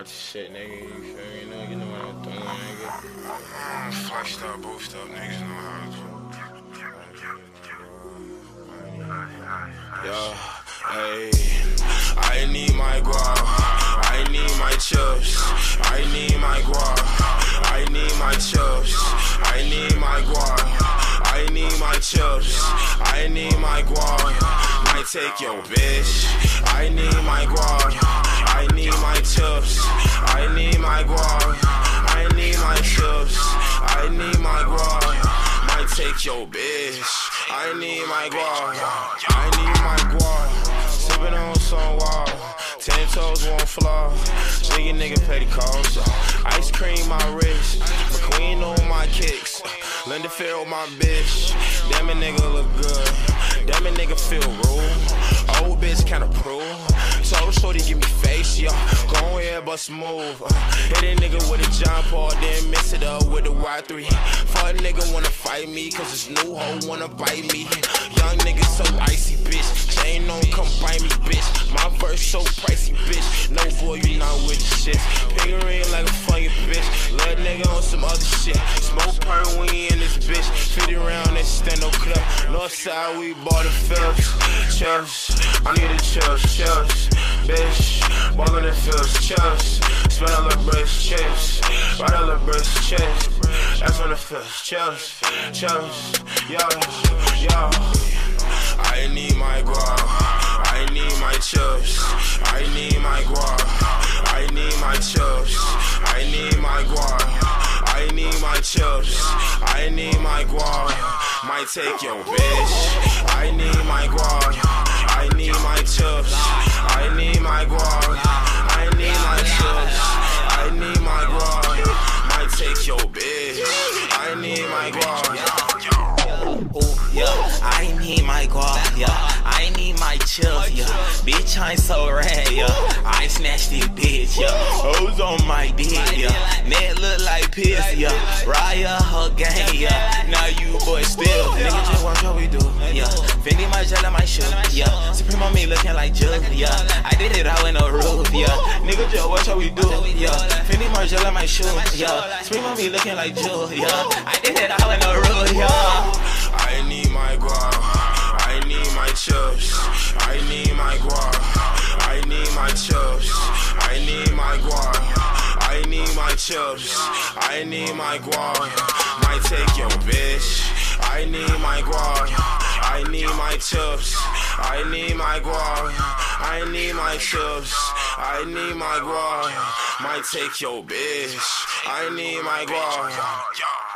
Watch shit, nigga. You feel me? You know, you know what I'm doing, nigga. Flexed up, boosted up, niggas know how to Yo, hey, I need my guap, I need my chips, I need my guap, I need my chips, I need my guap, I need my chips, I need my guap, might take your bitch, I need your bitch. I need my guap. I need my guap. Sipping on some water. Ten toes won't flaw. Nigga, nigga, petty calls. Ice cream my wrist. McQueen on my kicks. Linda Fair my bitch. Damn it, nigga look good. Damn it, nigga feel rude. Old bitch kinda prove. Told shorty give me face, yeah. Bust move. Uh, hit a nigga with a John Paul, then mix it up with a Y3. Fuck nigga wanna fight me, cause this new hoe wanna bite me. Young nigga so icy, bitch. Chain on, come bite me, bitch. My verse so pricey, bitch. No boy, you not with the shit. Finger ring like a funny bitch. Little nigga on some other shit. Smoke per when in this club. Northside, we bought the Phillips. Chills, I need a chills, chills. Bitch, ballin' the fields, chills. Spin all the bricks, chips. Ride all the bricks, chips. That's when the feels, chills, chills. Yo, yo. I need my guap. I need my chips. I need my guap. I need my chips. I need my guap. I need my chips. Might take your bitch. I need my guap. I need my chips. I need my guap. I need my chips. I need my guap. Might take your bitch. I need my. Ooh, yeah, I need my guap, yeah. I need my chips, yeah. Bitch, I'm so rad, yeah. I snatched this bitch, yeah. Hoes on my dick, yeah. Piss, yeah. Raya, her gang, yeah. Now you boys still, nigga, just watch what we do, yeah. Fendi my gel and my shoe, yeah. Supreme on me looking like Jug, yeah. I did it out in a roof, yeah. Nigga, just watch what we do, yeah. Fendi my gel and my shoe, yeah. Supreme on me looking like Jug, yeah. I did it out in a roof, yeah. I need my guap. I need my chips. I need my guap. I need my chips. My chips. I need my guap. Might take your bitch. I need my guap. I need my chips. I need my guap. I need my chips. I need my guap. Might take your bitch. I need my guap.